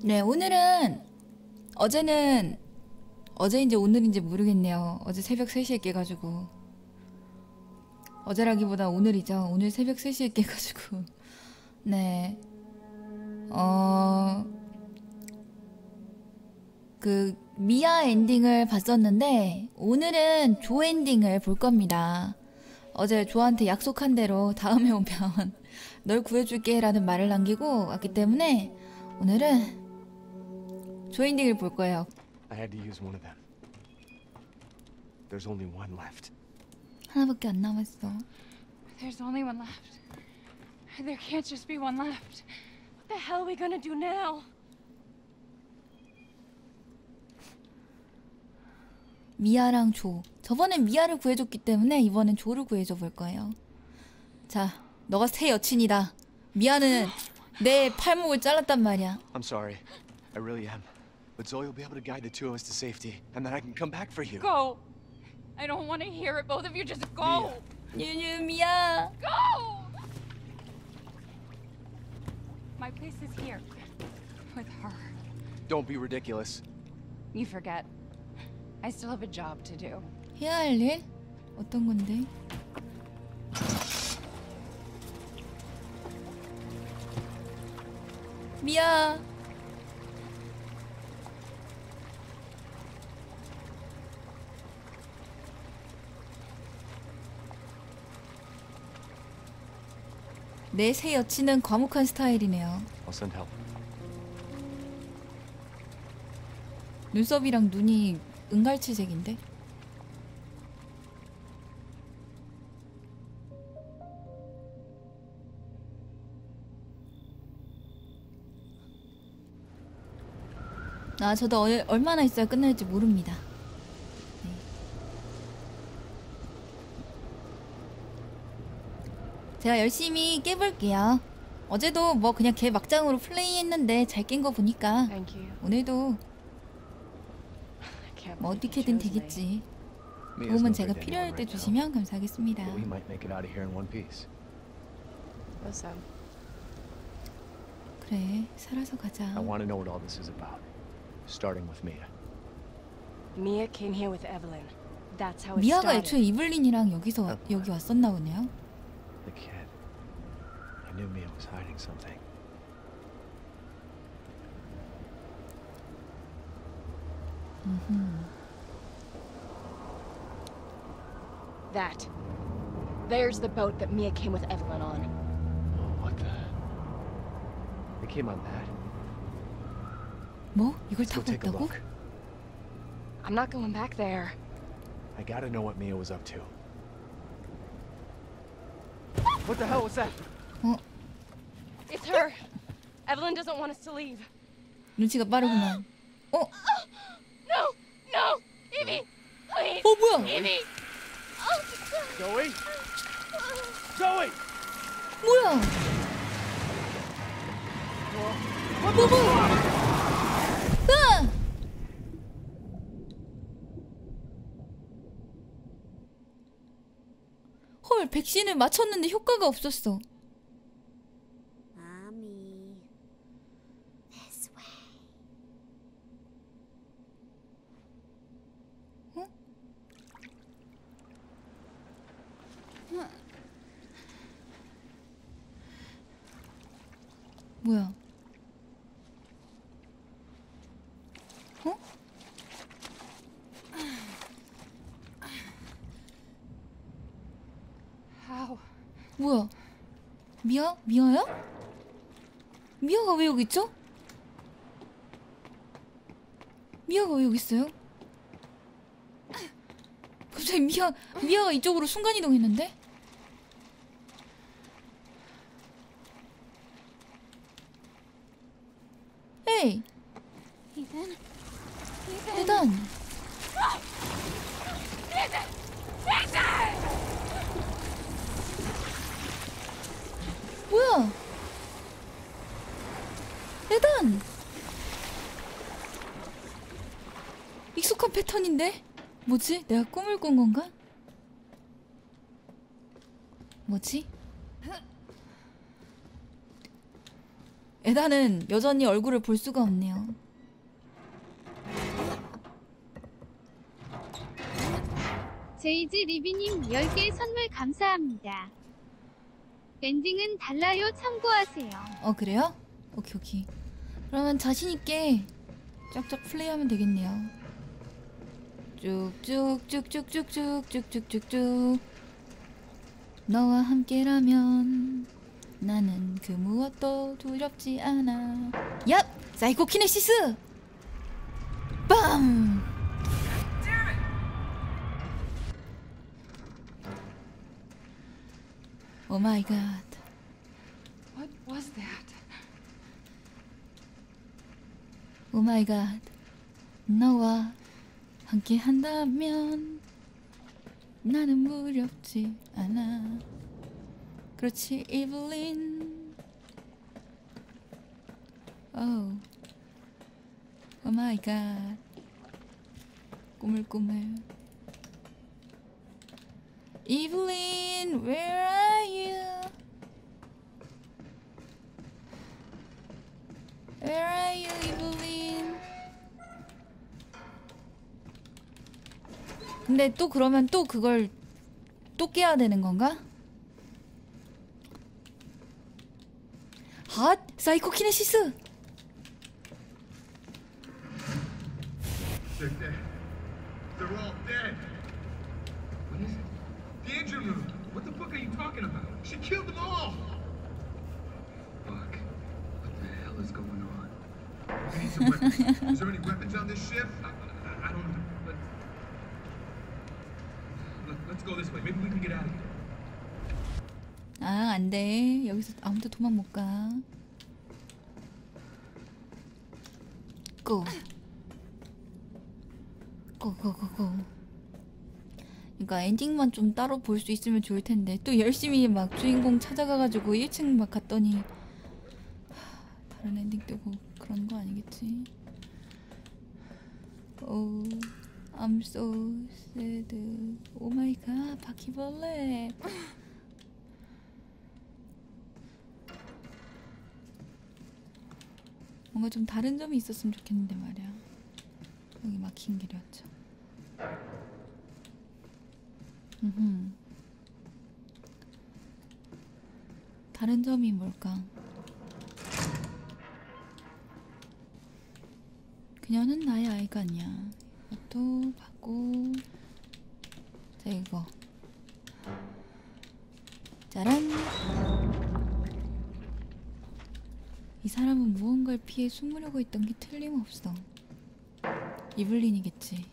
네, 오늘은 어제는 어제인지 오늘인지 모르겠네요. 어제 새벽 3시에 깨가지고 어제라기보다 오늘이죠. 오늘 새벽 3시에 깨가지고 네, 어, 그 미아 엔딩을 봤었는데 오늘은 조 엔딩을 볼 겁니다. 어제 조한테 약속한 대로 다음에 오면 널 구해줄게 라는 말을 남기고 왔기 때문에 오늘은 조 엔딩을 볼 거예요. I had to use one of them. There's only one left. 하나밖에 안 남았어. There's only one left. There can't just be one left. What the hell are we gonna do now? 미아랑 조. 저번엔 미아를 구해줬기 때문에 이번엔 조를 구해줘 볼 거예요. 자, 너가 새 여친이다. 미아는 내 팔목을 잘랐단 말이야. I'm sorry. I really am. But Zoe will be able to guide the two of us to safety, and then I can come back for you. Go! I don't want to hear it. Both of you just go! 유유 미아. Go! My place is here. With her. Don't be ridiculous. You forget. I still have a job to do. 해야 할 일? 어떤 건데? 미아. 내 새 여친은 과묵한 스타일이네요. 눈썹이랑 눈이 은갈치색인데? 아, 저도 얼, 얼마나 있어야 끝날지 모릅니다. 네. 제가 열심히 깨볼게요. 어제도 뭐 그냥 개 막장으로 플레이했는데 잘 깬 거 보니까 Thank you. 오늘도 I can't 뭐 어떻게든. 되겠지. 도움은 제가 필요할 때 주시면 감사하겠습니다. 그래, 살아서 가자. I want to know what all this is about. Starting with Mia. Mia came here with Evelyn. That's how it 미아가 started. 애초에 이블린이랑 여기서 와- 여기 왔었나 보네요. The kid. I knew Mia was hiding something. That. There's the boat that Mia came with Evelyn on. Oh, what the? They came on that. 뭐? 이걸 Let's go 타고 take a 왔다고? look. I'm not going back there. I gotta know what Mia was up to. What the hell was that? 어, It's Her. Evelyn doesn't want us to leave. 눈치가 빠르구만. 어, 어 No! No! Evie! Please! 뭐야? Evie! Zoe? Zoe! 뭐야? 뭐, 뭐? 으아! 헐, 백신을 맞췄는데 효과가 없었어. Mommy. This way. 뭐야? 어? How? 뭐야? 미아? 미아야? 미아가 왜 여기 있죠? 미아가 왜 여기 있어요? 갑자기 미아, 미아가 이쪽으로 순간이동했는데? 에이, Ethan? 대단. 뭐야? 대단. 패턴인데? 뭐지? 내가 꿈을 꾼 건가? 뭐지? 에다는 여전히 얼굴을 볼 수가 없네요. 제이즈 리비님 10개 선물 감사합니다. 엔딩은 달라요 참고하세요. 어 그래요? 오케이 오케이. 그러면 자신 있게 쫙쫙 플레이하면 되겠네요. 쭉쭉쭉쭉쭉쭉쭉쭉쭉쭉 너와 함께라면 나는 그 무엇도 두렵지 않아. 얍! Psychokinesis! 빰! 오 마이 갓. What was that? 오 마이 갓. 너와 함께 한다면 나는 무렵지 않아. 그렇지, 이블린. 오. 오 마이 갓. 꾸물꾸물. 이블린, where are you? Where are you, 이블린? 근데 또 그러면 또 그걸 또 깨야 되는 건가? 핫! 사이코 키네시스! 아, 안 돼. 여기서 아무도 도망 못 가. 고. 고, 고, 고, 고. 그러니까 엔딩만 좀 따로 볼 수 있으면 좋을 텐데 또 열심히 막 주인공 찾아가가지고 1층 막 갔더니 하, 다른 엔딩 뜨고 그런 거 아니겠지? 오, I'm so sad. Oh my god, 바퀴벌레. 뭔가 좀 다른 점이 있었으면 좋겠는데 말이야. 여기 막힌 길이었죠. 음흠. 다른 점이 뭘까? 그녀는 나의 아이가 아니야. 이것도 받고 자 이거 짜란 이 사람은 무언가를 피해 숨으려고 했던 게 틀림없어. 이블린이겠지.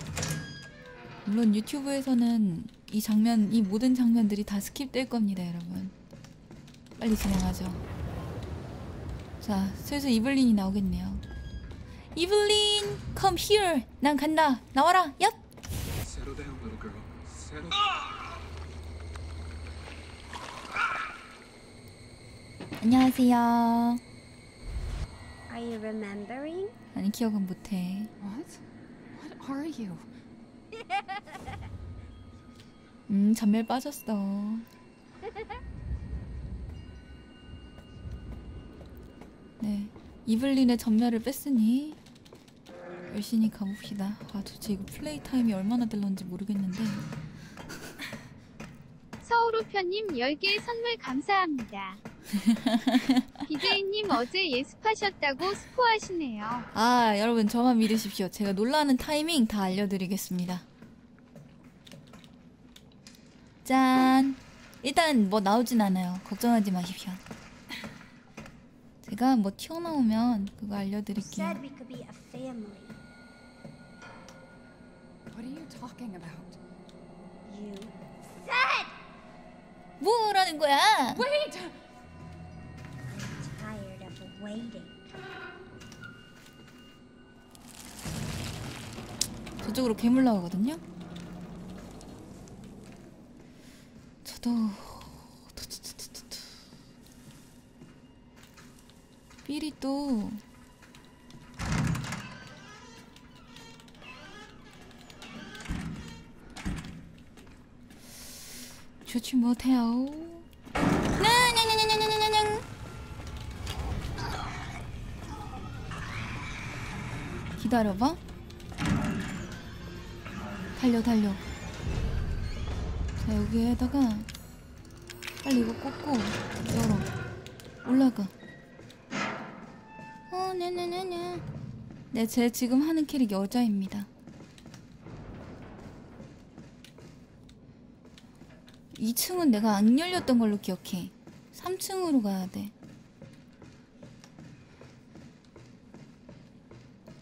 물론 유튜브에서는 이 장면, 이 모든 장면들이 다 스킵될 겁니다, 여러분. 빨리 진행하죠. 자, 슬슬 이블린이 나오겠네요. 이블린, come here. 난 간다. 나와라. 얍. 안녕하세요. Are you remembering? 아니 기억은 못해. What? What are you? 음, 전멸 빠졌어. 네, 이블린의 전멸을 뺐으니 열심히 가봅시다. 아, 도대체 이거 플레이 타임이 얼마나 될런지 모르겠는데. 서울우편님 10개 선물 감사합니다. BJ님 어제 예습하셨다고 스포하시네요. 아, 여러분 저만 믿으십시오. 제가 놀라는 타이밍 다 알려드리겠습니다. 짠. 일단 뭐 나오진 않아요. 걱정하지 마십시오. 제가 뭐 튀어나오면 그거 알려드릴게요. What are you talking about? You said 뭐라는 거야? Wait! tired of waiting. 저쪽으로 괴물 나오거든요. 저도. 삐리 또 좋지 못해요. 네, 네, 네, 기다려봐. 달려 달려. 자 여기에다가 빨리 이거 꽂고 열어. 올라가. 어, 네네네네. 네, 제 지금 하는 캐릭 여자입니다. 2층은 내가 안 열렸던 걸로 기억해. 3층으로 가야 돼.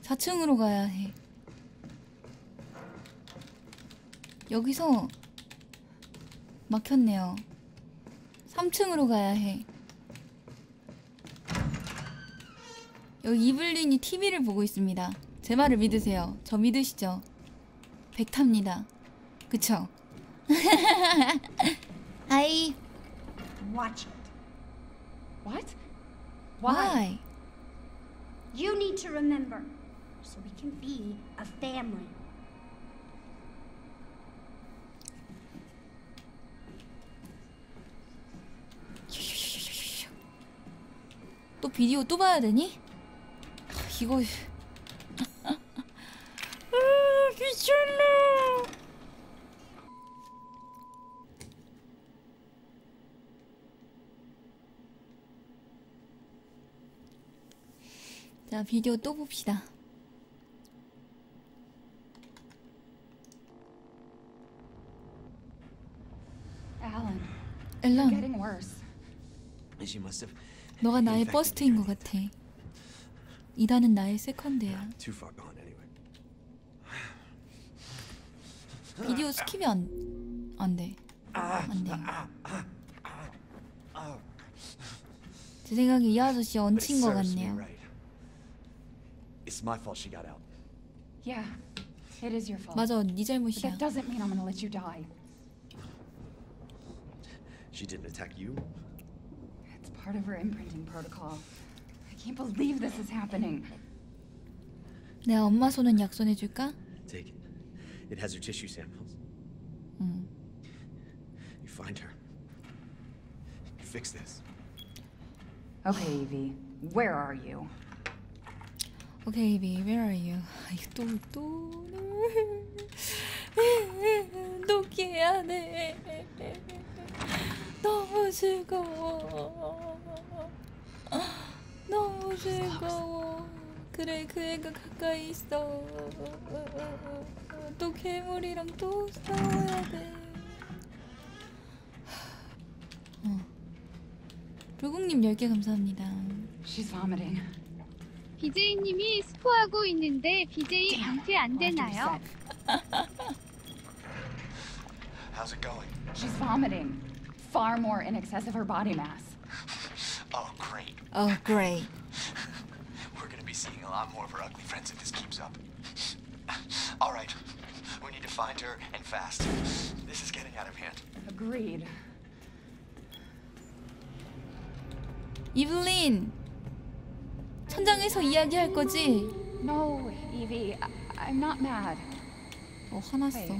4층으로 가야 해. 여기서 막혔네요. 3층으로 가야 해. 여기 이블린이 TV를 보고 있습니다. 제 말을 믿으세요. 저 믿으시죠? 백탑니다. 그쵸? 아이, Watch it. What? why? You need to remember so we can be a family. 또 비디오 또 봐야 되니? 아, 이거 아, 미쳤나? 자 비디오 또 봅시다. Have 너가 나의 버스트인 것. 같아. 이단은 나의 세컨드야. 비디오 스킵이 안, 안 돼. 안 돼. 제 생각에 이 아저씨 얹힌 것 같네요. right. It's my fault she got out. Yeah, it is your fault. 맞아, 네 But 잘못이야. that doesn't mean I'm gonna let you die. She didn't attack you. It's part of her imprinting protocol. I can't believe this is happening. 내가 엄마 손은 약손해줄까? Take it. It has her tissue samples. 응. You find her. You fix this. Okay, Evie, where are you? 오케이, 베이, where are you? 아, 또. 또 깨야 돼. 너무 즐거워. 너무 즐거워. 그래, 그 애가 가까이 있어. 또 괴물이랑 또 싸워야 돼. 어. 불국님 10개 감사합니다. She's vomiting. BJ님이 스포하고 있는데 BJ 강퇴 안 We'll have to 되나요? reset. How's it going? She's vomiting. Far more in excess of her body mass. Oh, great. 어, great. We're gonna be seeing a lot more of her ugly friends if this keeps up. All right. We need to find her and fast. This is getting out of hand. Agreed. 이블린! 천장에서 이야기할 거지? No, Evie, I- I'm not mad. 어, 화났어. Wait.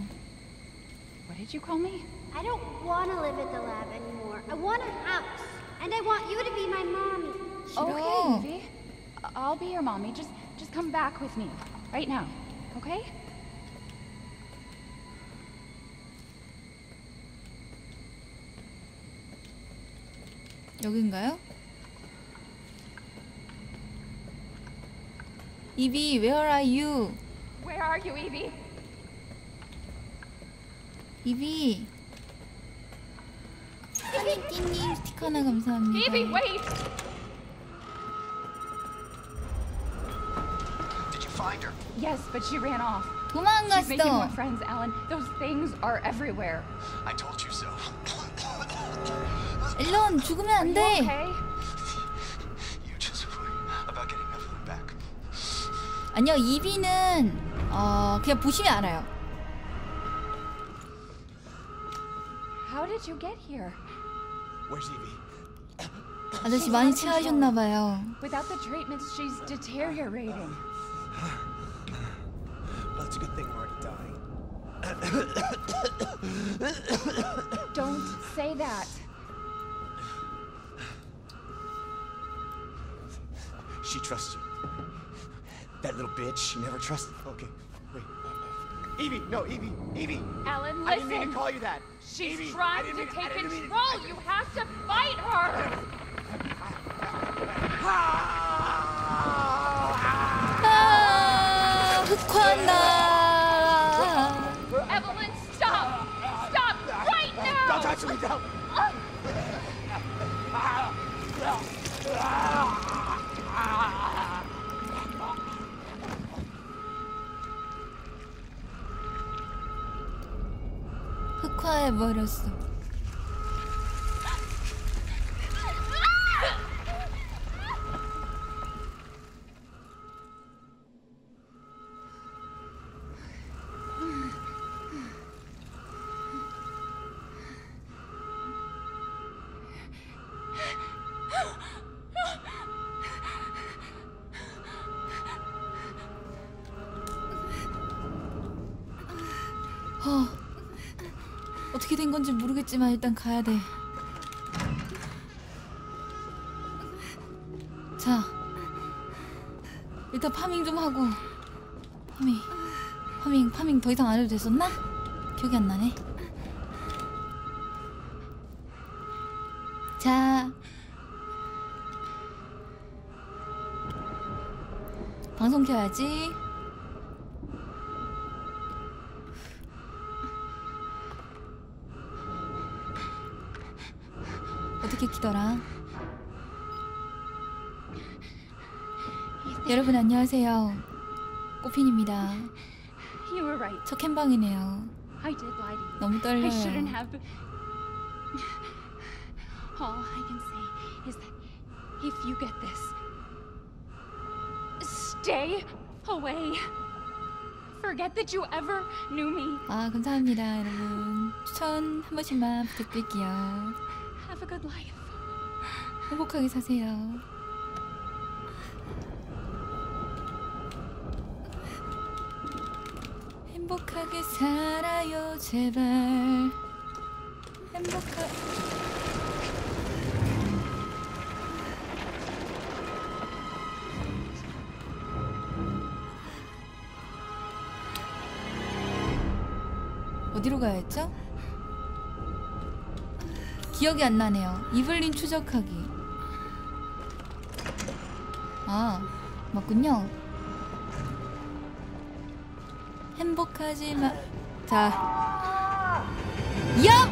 What did you call me? I don't want to live at the lab anymore. I want a house. And I want you to be my mommy. 싫어. Okay, Evie. I- I'll be your mommy. Just, just come back with me right now. Okay? 여긴가요? 이비, where are you? Where are you, Evie? 이비. 하니띠님 스티커 하나 감사합니다. Evie, wait! Did you find her? Yes, but she ran off. She's making more 도망갔어. friends, Ellen. Those things are everywhere. I told you so. 앨런 죽으면 안 You 돼. okay? 아니요, 이비는 어 그냥 보시면 알아요. How did you get here? Where's Evie? 아저씨 많이 취하셨나 봐요. Without the treatments, she's deteriorating. Well, it's a good thing we're already dying. Don't say that. She trusts you. That little bitch, You never trust. Okay, wait. Evie, no, Evie, Evie. Ellen, listen. I didn't mean to call you that. She's Evie, trying to take control. To, you have to fight her. Ah, Evelyn, stop. Stop right now. Don't touch me, don't. Uh. Ah. 화해버렸 된 건지 모르겠지만 일단 가야 돼. 자, 일단 farming 좀 하고. farming, farming, farming 더 이상 안 해도 됐었나? 기억이 안 나네. 자, 방송 켜야지. 여러분 안녕하세요. 꽃핀입니다. You were right. 첫 캠방이네요. 너무 I shouldn't 떨려요. have. All I can say is that if you get this, stay away. Forget that you ever knew me. 아 감사합니다 여러분. 추천 한 번씩만 부탁드릴게요. Have a good life. 행복하게 사세요. 행복하게 살아요 제발. 행복하. 어디로 가야 했죠? 기억이 안 나네요. 이블린 추적하기. 아, 맞군요. 행복하지 마. 자. 야!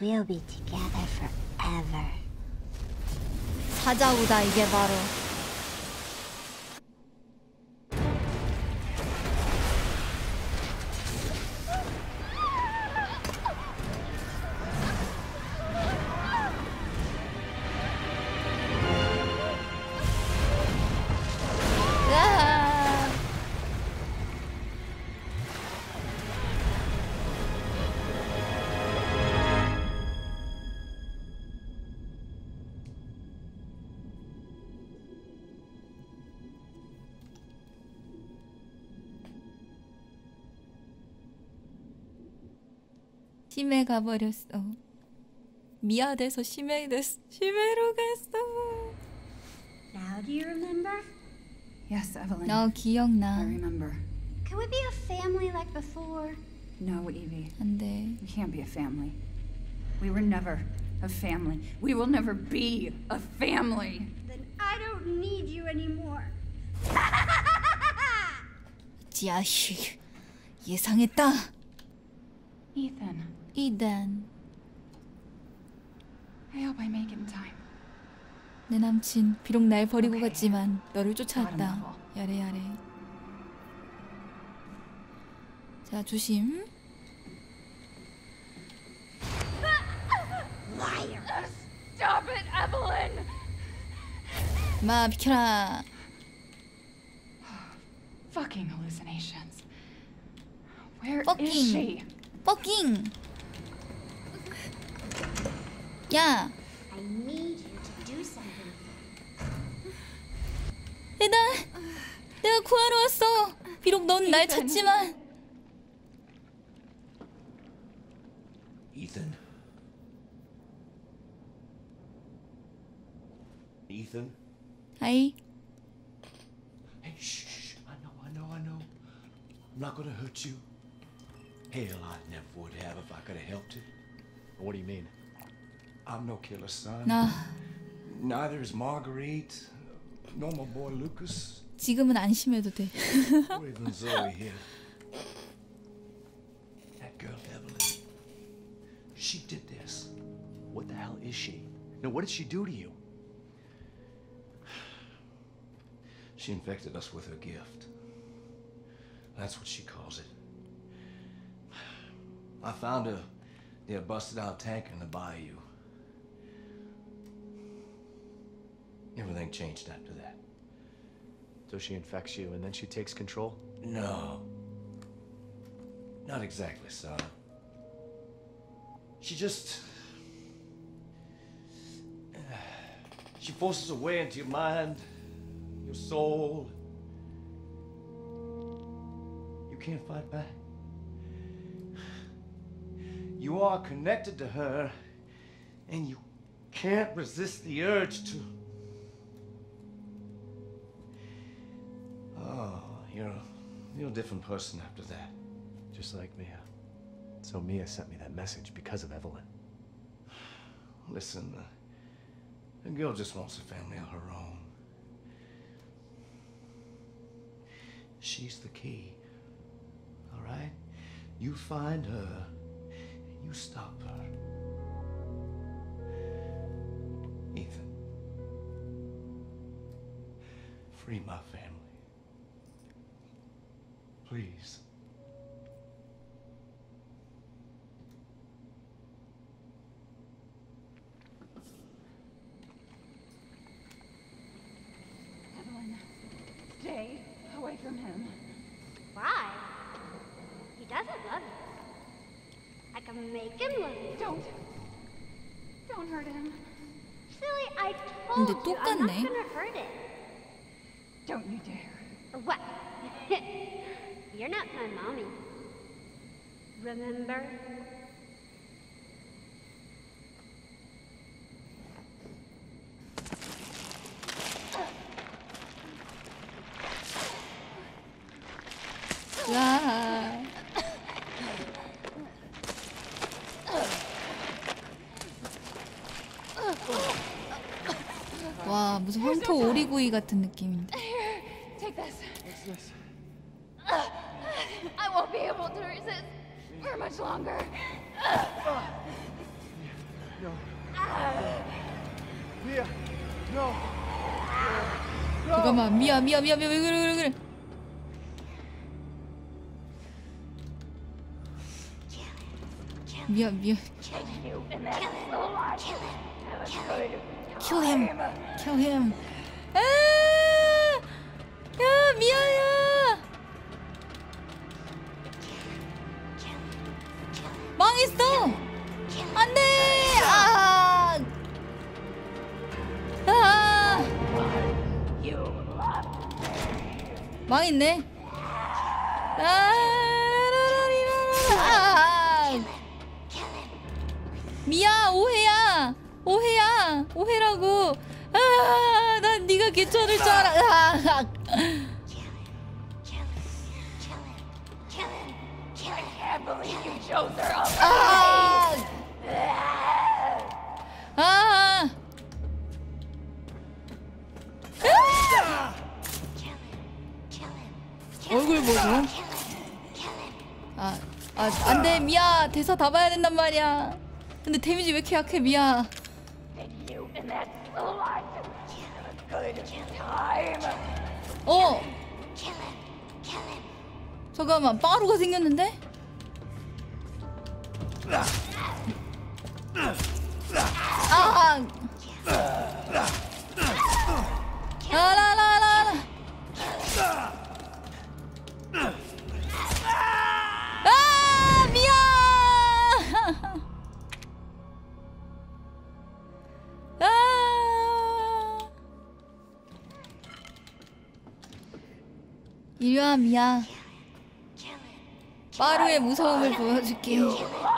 We'll be together forever. 사자우다 이게 바로. 심해 가버렸어. 미아돼서 심해 됐어. 심해로 갔어. Now do you remember? Yes, Evelyn. 나 I 기억나. remember. Can we be a family like before? No, Evie. 안 돼. We can't be a family. We were never a family. We will never be a family. Then I don't need you anymore. 자식. 예상했다. Ethan, 이단. I hope I make it in time. 내 남친 비록 날 버리고 오케이. 갔지만 너를 쫓아왔다. 야래 야래. 자 조심. Stop it, Evelyn! 마 비켜라. Fucking hallucinations. Where is Fucking. she? 뻑깅. 야. 에다, 내가 구하러 왔어. 비록 넌 날 찾지만. 이든. 이든. 아이. I'm not gonna hurt you. Hell, I never would have if I could have helped it. What do you mean? I'm no killer, son. 나 Neither is Marguerite, nor my boy Lucas, 지금은 안심해도 돼. or even Zoe here. That girl Evelyn, she did this. What the hell is she? No, what did she do to you? She infected us with her gift. That's what she calls it. I found her near a busted out tanker in the bayou. Everything changed after that. So she infects you and then she takes control? No. Not exactly, son. She just. She forces her way into your mind, your soul. You can't fight back. You are connected to her, and you can't resist the urge to. You're, a different person after that. Just like Mia. So Mia sent me that message because of Evelyn. Listen, uh, the girl just wants a family of her own. She's the key. All right? You find her, and you stop her. Ethan, free my family please. Evelyn, stay away from him. Why? He doesn't love you. I can make him love you. Don't. Don't hurt him. Silly, I told you I'm not gonna hurt it. Don't you dare. What? You're not my mommy. Remember? 야. 와 무슨 황토 오리구이 같은 느낌인데. Here, take this. What's this? for much longer. No. Mia! No! 잠깐만 미야 미야 미야 미야 왜 그래 그래 그래. 미야 미야. Kill him. Kill him. 아! 야 미야야. 망했어. 안 돼. 아. 아. 망했네. 아. 아. 미야 오해야 오해야 오해라고 아 난 네가 개천을 줄 알아 아, 아, 아. 아. 얼굴 보고 아, 아, 안 돼, 미야. 대사 다 봐야 된단 말이야. 근데 데미지 왜 이렇게 약해, 미야. 어. 잠깐만, 빠루가 생겼는데? 아! 라라라라. 아, 미야! 아! 이리 와, 미야. 빠루의 무서움을 보여줄게. 아.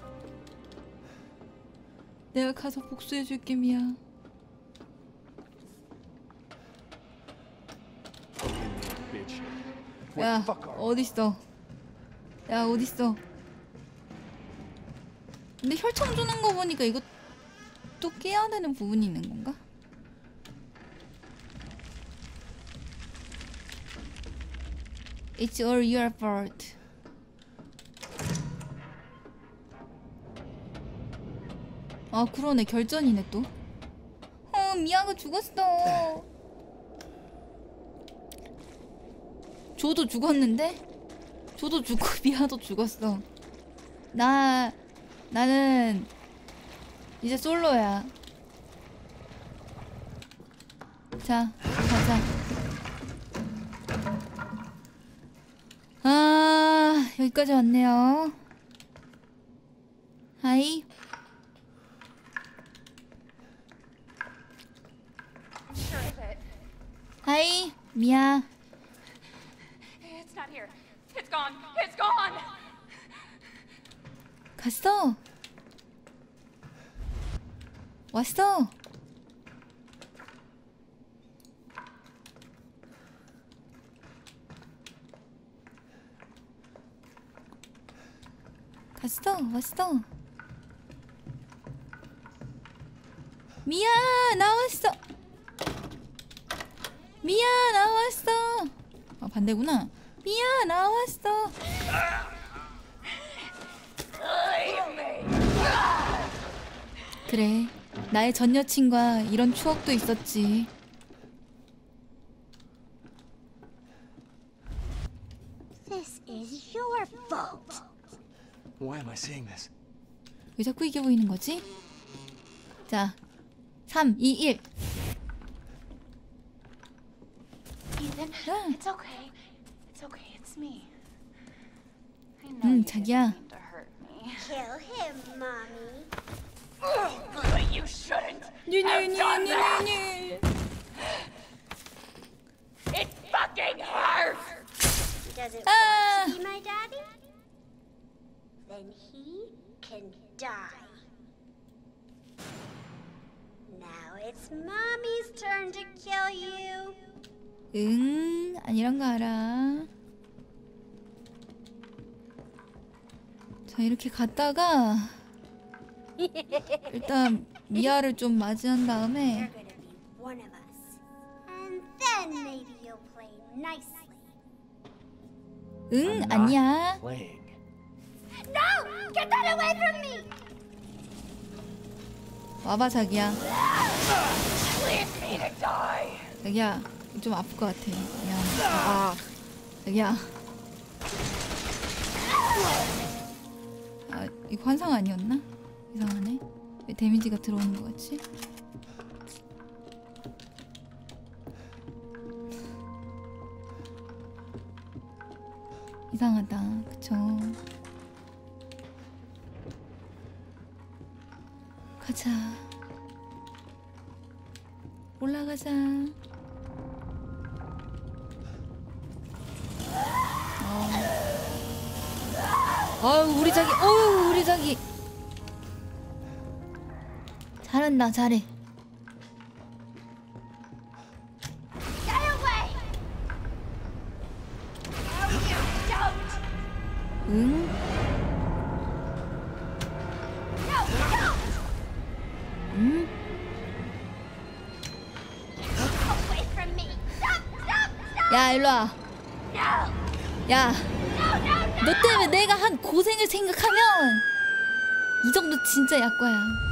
내가 가서 복수해줄게, 미야. 야, 어딨어? 야, 어딨어? 근데 혈청 주는 거 보니까 이거 또 깨야 되는 부분이 있는 건가? It's all your fault. 아, 그러네. 결전이네, 또. 어, 미아가 죽었어. 조도 죽었는데? 조도 죽고 미아도 죽었어. 나 나는 이제 솔로야. 자, 가자. 아, 여기까지 왔네요. 하이. I'm sure of it. 하이, 미아. It's not here. It's gone. It's gone. 갔어. 왔어. 갔어. 왔어. 미야 나왔어. 미야 나왔어. 아 반대구나. 미야 나왔어. 그래. 나의 전 여친과 이런 추억도 있었지. This is your fault. Why am I saying this? 왜 자꾸 이게 보이는 거지? 자, 3, 2, 1. It's okay. It's okay. It's me. I know mm, you didn't mean to hurt me. Kill him, mommy. Oh, you shouldn't. No, no, no, no, no, It fucking hurts. Does it uh. want my daddy? Then he can die. Now it's mommy's turn to kill you. 응, 아니란 거 알아. 자, 이렇게 갔다가 일단 미아를 좀 맞이한 다음에. 응, 아니야. 와봐, 자기야. 자기야, 좀 아플 것 같아. 미안. 아, 자기야. 아, 이거 환상 아니었나? 이상하네. 왜 데미지가 들어오는 것 같지? 이상하다. 잘한다, 잘해. 응? 야 일로 와. No! 야, No! No! No! 너 때문에 내가 한 고생을 생각하면 이 정도 진짜 약과야.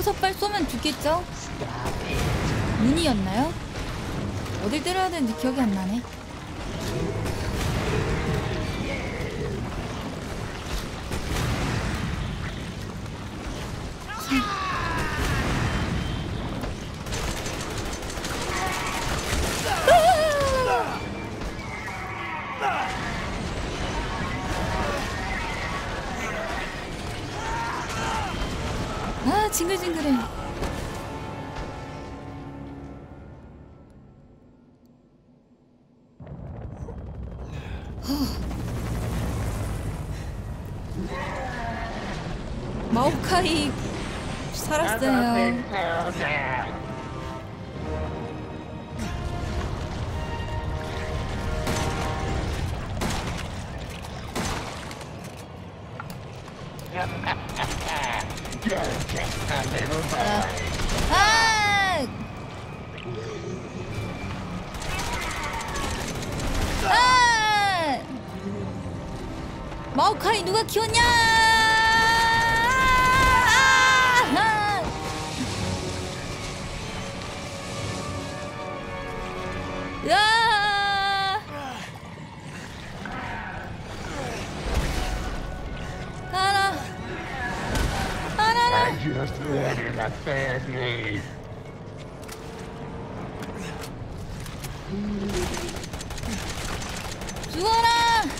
여섯 발 쏘면 죽겠죠? 문이었나요? 어딜 때려야 되는지 기억이 안 나네. 징글징글해. 마오카이 살았어요. 가라라. just wanted a family. 죽어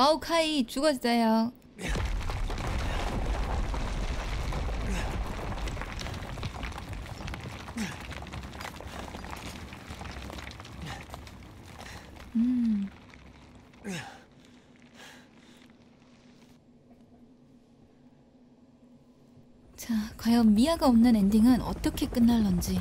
마오카이 죽었어요. 음. 자, 과연 미아가 없는 엔딩은 어떻게 끝날런지.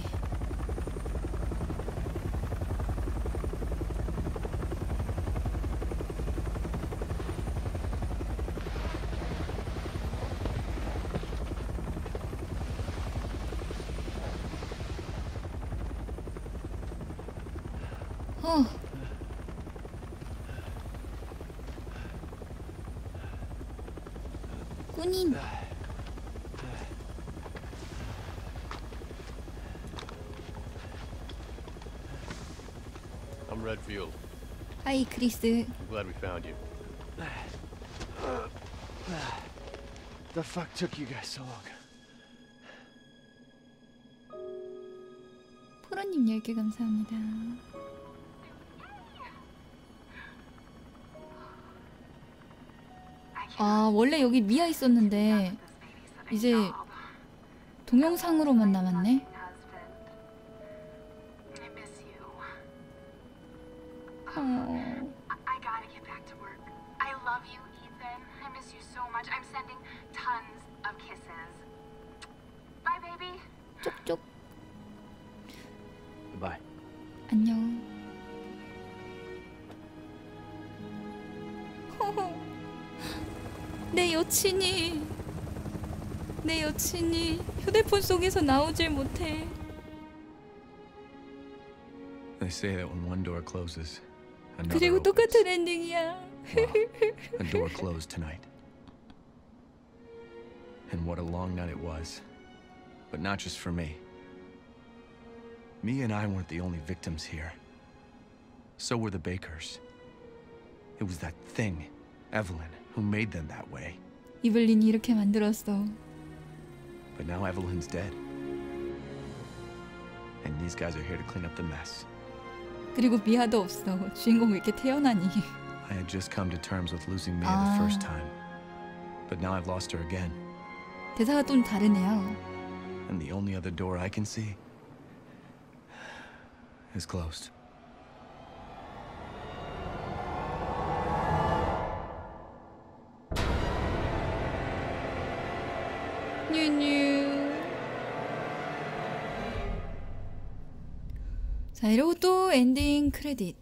군인. I'm Redfield. 하이 크리스. I'm glad we found you. The fuck took you guys so long? 포로님 10개 감사합니다. 여기 미아 있었는데 이제 동영상으로만 남았네. 어, I gotta get back 내 여친이 내 여친이 휴대폰 속에서 나오질 못해. They say that when one door closes, another 그리고 opens. 똑같은 엔딩이야. Well, a door closed tonight. And what a long night it was. But not just for me. Mia and I weren't the only victims here. So were the Bakers. It was that thing, Evelyn, who made them that way. 이블린이 이렇게 만들었어. But now Evelyn's dead. And these guys are here to clean up the mess. 그리고 미아도 없어. 주인공 왜 이렇게 태어나니? I had just come to terms with losing Mia Ah. the first time. But now I've lost her again. 대사가 좀 다르네요. And the only other door I can see is closed. 자, 이러고 또 엔딩 크레딧.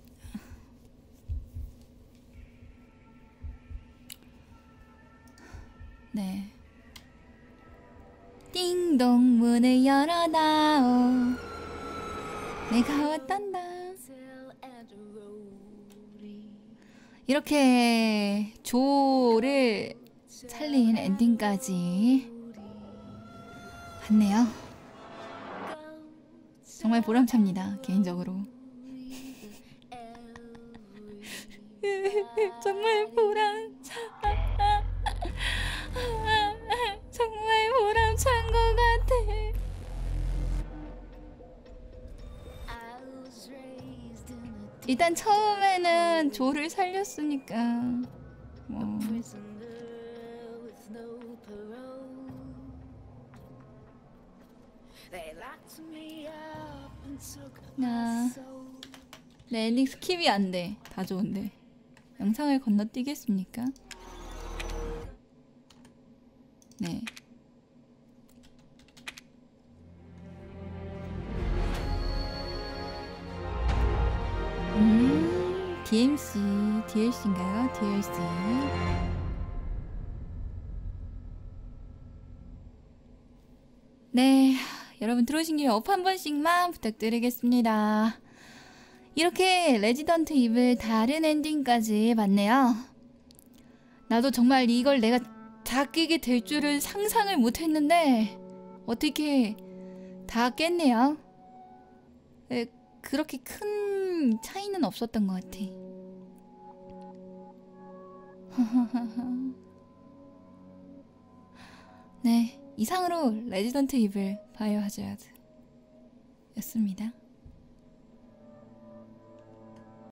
네. 띵동 문을 열어다오. 내가 왔단다. 이렇게 조를 살린 엔딩까지 봤네요. 정말 보람찹니다, 개인적으로. 정말 보람차. 정말 보람찬 것 같아. 일단 처음에는 조를 살렸으니까 뭐 나 네, 엔딩 스킵이 안 돼. 다 좋은데. 영상을 건너뛰겠습니까? 네. 음, DMC, DLC인가요? DLC. 네, 여러분 들어오신 김에 업 한 번씩만 부탁드리겠습니다. 이렇게 Resident Evil 다른 엔딩까지 봤네요. 나도 정말 이걸 내가 다 깨게 될 줄은 상상을 못했는데 어떻게 다 깼네요. 에, 그렇게 큰 차이는 없었던 것 같아. 네, 이상으로 레지던트 이블 바이오 하자드 였습니다.